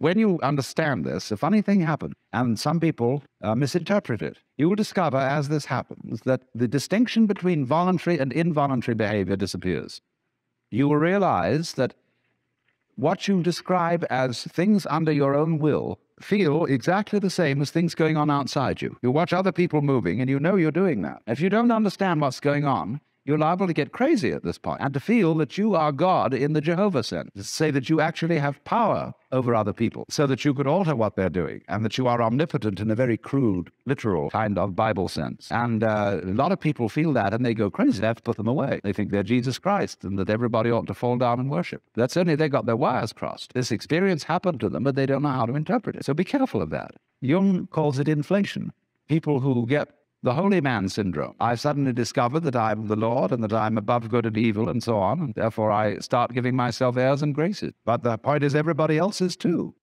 When you understand this, a funny thing happened, and some people uh, misinterpret it. You will discover as this happens that the distinction between voluntary and involuntary behavior disappears. You will realize that what you describe as things under your own will feel exactly the same as things going on outside you. You watch other people moving and you know you're doing that. If you don't understand what's going on, you're liable to get crazy at this point and to feel that you are God in the Jehovah sense, to say that you actually have power over other people so that you could alter what they're doing and that you are omnipotent in a very crude, literal kind of Bible sense. And uh, a lot of people feel that and they go crazy. They have to put them away. They think they're Jesus Christ and that everybody ought to fall down and worship. That's only they got their wires crossed. This experience happened to them, but they don't know how to interpret it. So be careful of that. Jung calls it inflation. People who get the holy man syndrome. I suddenly discover that I'm the Lord and that I'm above good and evil and so on, and therefore I start giving myself airs and graces. But the point is, everybody else is too.